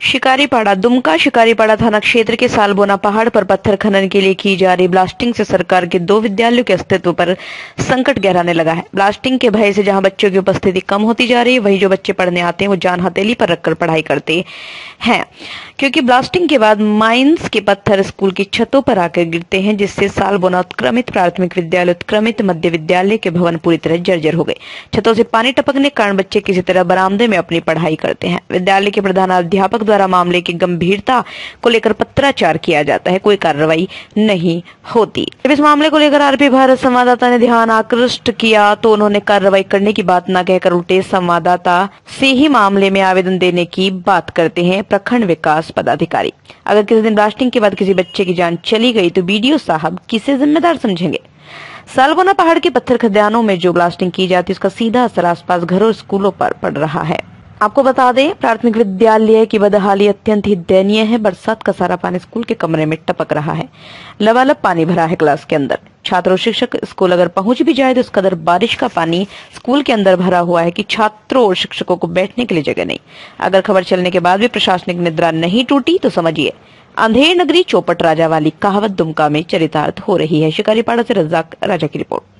शिकारीपाड़ा, दुमका शिकारीपाड़ा थाना क्षेत्र के सालबोना पहाड़ पर पत्थर खनन के लिए की जा रही ब्लास्टिंग से सरकार के दो विद्यालयों के अस्तित्व पर संकट गहराने लगा है। ब्लास्टिंग के भय से जहाँ बच्चों की उपस्थिति कम होती जा रही है, वहीं जो बच्चे पढ़ने आते हैं, वो जान हथेली पर रखकर पढ़ाई करते हैं। क्योंकि ब्लास्टिंग के बाद माइंस के पत्थर स्कूल की छतों पर आकर गिरते हैं, जिससे सालबोना उत्क्रमित प्राथमिक विद्यालय, उत्क्रमित मध्य विद्यालय के भवन पूरी तरह जर्जर हो गए। छतों से पानी टपकने कारण बच्चे किसी तरह बरामदे में अपनी पढ़ाई करते हैं। विद्यालय के प्रधान अध्यापक द्वारा मामले की गंभीरता को लेकर पत्राचार किया जाता है। कोई कार्रवाई नहीं होती। जब इस मामले को लेकर आरपी भारत संवाददाता ने ध्यान आकृष्ट किया तो उन्होंने कार्रवाई करने की बात न कहकर उल्टे संवाददाता से ही मामले में आवेदन देने की बात करते हैं प्रखंड विकास पदाधिकारी। अगर किसी दिन ब्लास्टिंग के बाद किसी बच्चे की जान चली गई तो बीडीओ साहब किसे जिम्मेदार समझेंगे? सालबोना पहाड़ के पत्थर खदानों में जो ब्लास्टिंग की जाती है, उसका सीधा असर आसपास घरों, स्कूलों पर पड़ रहा है। आपको बता दें, प्राथमिक विद्यालय की बदहाली अत्यंत ही दयनीय है। बरसात का सारा पानी स्कूल के कमरे में टपक रहा है। लबालब पानी भरा है क्लास के अंदर। छात्र और शिक्षक स्कूल अगर पहुँच भी जाए तो उस कदर बारिश का पानी स्कूल के अंदर भरा हुआ है कि छात्रों और शिक्षकों को बैठने के लिए जगह नहीं। अगर खबर चलने के बाद भी प्रशासनिक निद्रा नहीं टूटी तो समझिए, अंधेर नगरी चौपट राजा वाली कहावत दुमका में चरितार्थ हो रही है। शिकारीपाड़ा से रजाक राजा की रिपोर्ट।